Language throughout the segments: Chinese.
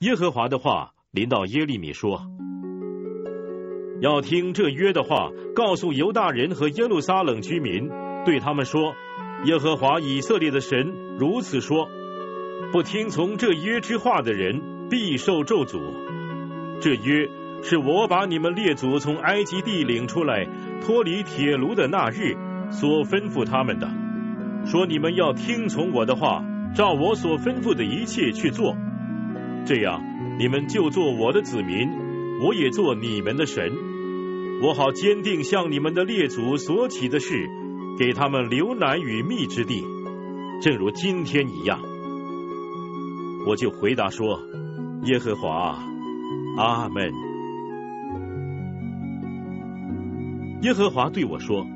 耶和华的话临到耶利米说：“要听这约的话，告诉犹大人和耶路撒冷居民，对他们说：耶和华以色列的神如此说：不听从这约之话的人，必受咒诅。这约是我把你们列祖从埃及地领出来，脱离铁炉的那日所吩咐他们的，说你们要听从我的话，照我所吩咐的一切去做。”这样，你们就做我的子民，我也做你们的神。我好坚定向你们的列祖所起的事，给他们留奶与蜜之地，正如今天一样。我就回答说：耶和华，阿门。耶和华对我说：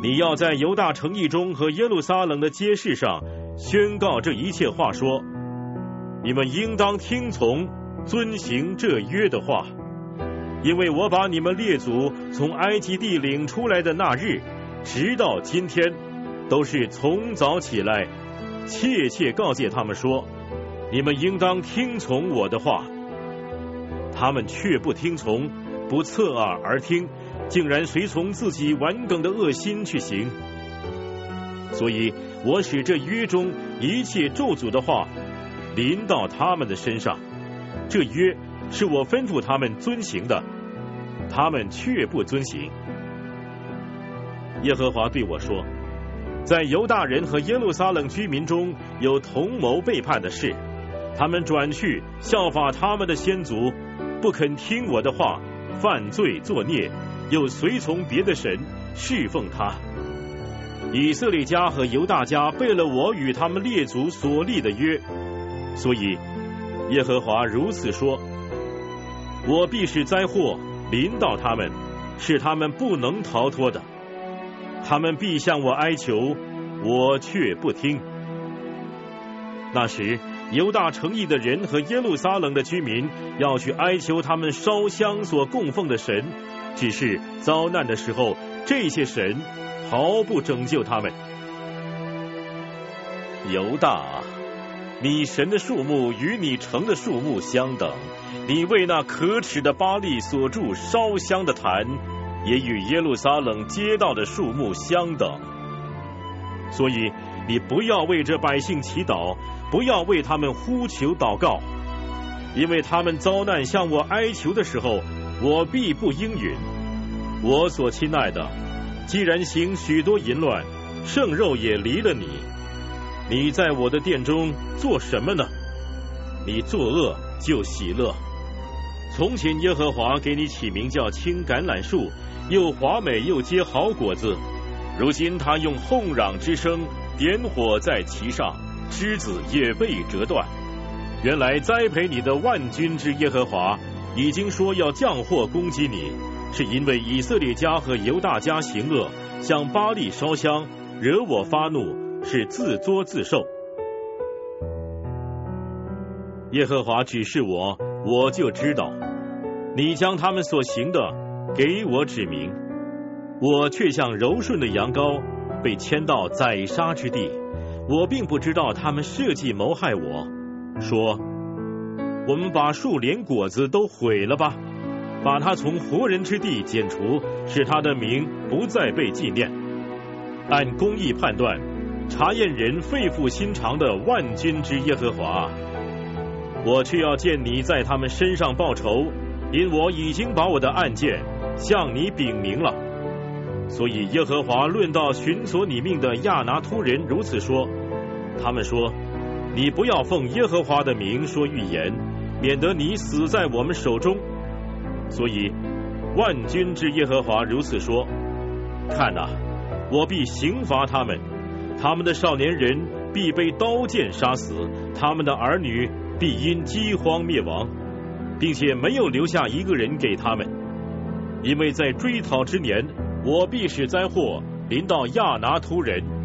你要在犹大城邑中和耶路撒冷的街市上宣告这一切话说。你们应当听从、遵行这约的话，因为我把你们列祖从埃及地领出来的那日，直到今天，都是从早起来，切切告诫他们说：你们应当听从我的话。他们却不听从，不侧耳而听，竟然随从自己顽梗的恶心去行。所以我使这约中一切咒诅的话。临到他们的身上，这约是我吩咐他们遵行的，他们却不遵行。耶和华对我说：“在犹大人和耶路撒冷居民中有同谋背叛的事，他们转去效法他们的先祖，不肯听我的话，犯罪作孽，又随从别的神侍奉他。以色列家和犹大家背了我与他们列祖所立的约。”所以，耶和华如此说：“我必使灾祸临到他们，使他们不能逃脱的。他们必向我哀求，我却不听。那时，犹大城邑的人和耶路撒冷的居民要去哀求他们烧香所供奉的神，只是遭难的时候，这些神毫不拯救他们。犹大。”你神的树木与你城的树木相等，你为那可耻的巴利所筑烧香的坛，也与耶路撒冷街道的树木相等。所以你不要为这百姓祈祷，不要为他们呼求祷告，因为他们遭难向我哀求的时候，我必不应允。我所亲爱的，既然行许多淫乱，圣肉也离了你。你在我的殿中做什么呢？你作恶就喜乐。从前耶和华给你起名叫青橄榄树，又华美又结好果子。如今他用哄嚷之声点火在其上，枝子也被折断。原来栽培你的万军之耶和华已经说要降祸攻击你，是因为以色列家和犹大家行恶，向巴利烧香，惹我发怒。是自作自受。耶和华指示我，我就知道。你将他们所行的给我指明，我却像柔顺的羊羔，被牵到宰杀之地。我并不知道他们设计谋害我，说：我们把树连果子都毁了吧，把它从活人之地剪除，使他的名不再被纪念。按公义判断。查验人肺腑心肠的万军之耶和华，我却要见你在他们身上报仇，因我已经把我的案件向你禀明了。所以耶和华论到寻索你命的亚拿突人如此说：他们说，你不要奉耶和华的名说预言，免得你死在我们手中。所以万军之耶和华如此说：看呐，我必刑罚他们。他们的少年人必被刀剑杀死，他们的儿女必因饥荒灭亡，并且没有留下一个人给他们，因为在追讨之年，我必使灾祸临到亚拿突人。